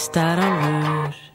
Starálfur